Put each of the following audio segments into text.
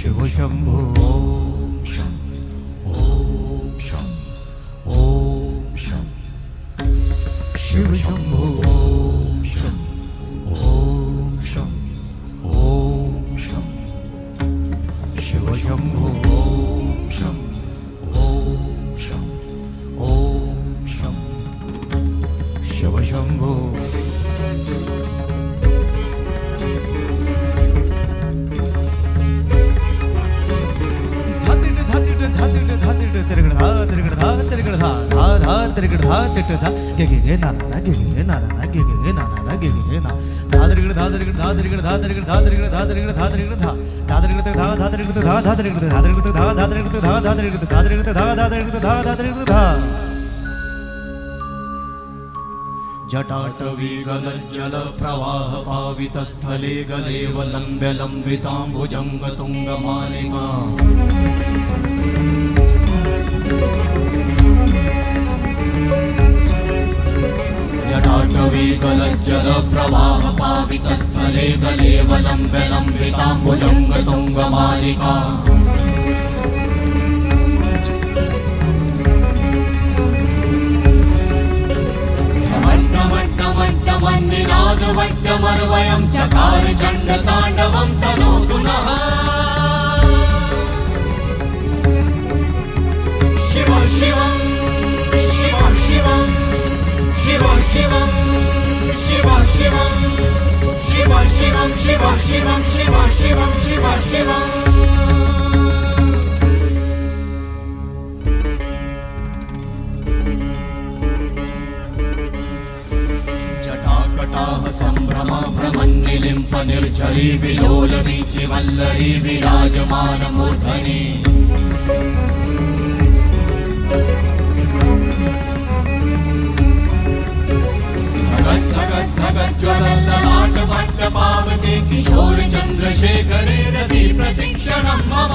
शिवशम्भो। ॐ शं। ॐ शं। ॐ शं। शिवशम्भो। ॐ जटाटवी गलज्जल धा पावित स्थले धा तिट धा गे गे धा गलेवलम्ब्य लम्बिताम्बुजङ्गतुङ्गमालिका मट्टमट्टमट्टमन्निनादवट्टमर्वयं चकार चण्डताण्डवं तनोतु नः शिव शिवं शिव शिवं शिव शिवं शिव शिवं शिव शिवं जटाकटाः सम्भ्रमा भ्रमन्निलिम्प निर्झरी विलोलवीचि वल्लरी विराजमानमूर्धनि जुरन्दनाटवण्डपावते किशोरचन्द्रशेखरे रति प्रतिक्षणं मम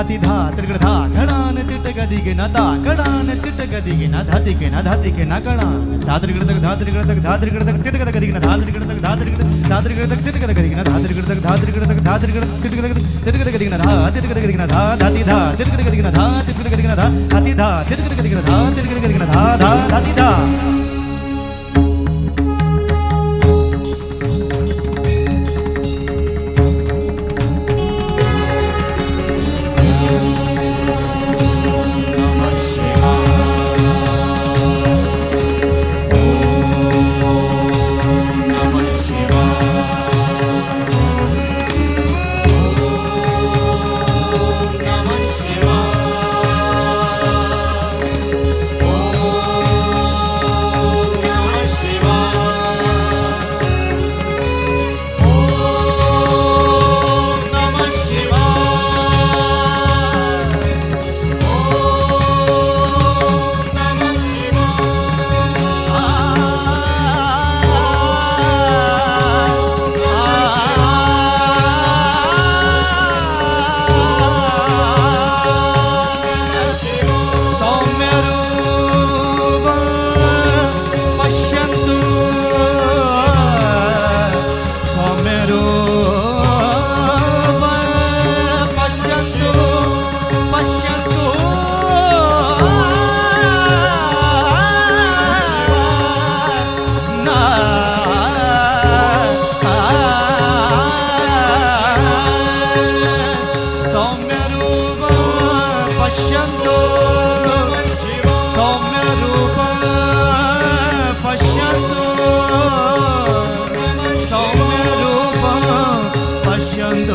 ಧಾತಿಧಾ ತ್ರಿಗೃಧ ಗಣಾನ ತಿಟಗದಿಗೆ ನ ತಾ ಗಣಾನ ತಿಟಗದಿಗೆ ನ ಧಾತಿಗೆ ನ ಧಾತಿಗೆ ನ ಗಣಾನ ಧಾತ್ರಿಗೃತಕ ಧಾತ್ರಿಗೃತಕ ಧಾತ್ರಿಗೃತಕ ತಿಟಗದಗದಿಗೆ ನ ಧಾತ್ರಿಗೃತಕ ಧಾತ್ರಿಗೃತಕ ಧಾತ್ರಿಗೃತಕ ತಿಟಗದಗದಿಗೆ ನ ಧಾತ್ರಿಗೃತಕ ಧಾತ್ರಿಗೃತಕ ಧಾತ್ರಿಗೃತಕ ತಿಟಗದಗದಿಗೆ ತಿಟಗದಗದಿಗೆ ನ ಧಾ ತಿಟಗದಗದಿಗೆ ನ ಧಾ ಧಾತಿಧಾ ತಿಟಗದಗದಿಗೆ ನ ಧಾ ತಿಟಗದಗದಿಗೆ ನ ಧಾ ಧಾತಿಧಾ ತಿಟಗದಗದಿಗೆ ನ ಧಾ ತಿಟಗದಗದಿಗೆ ನ ಧಾ ಧಾ ಧಾತಿಧಾ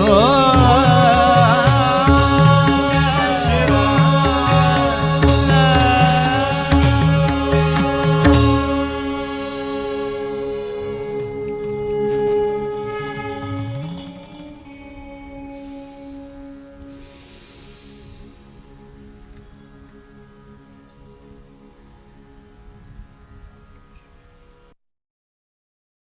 Oh.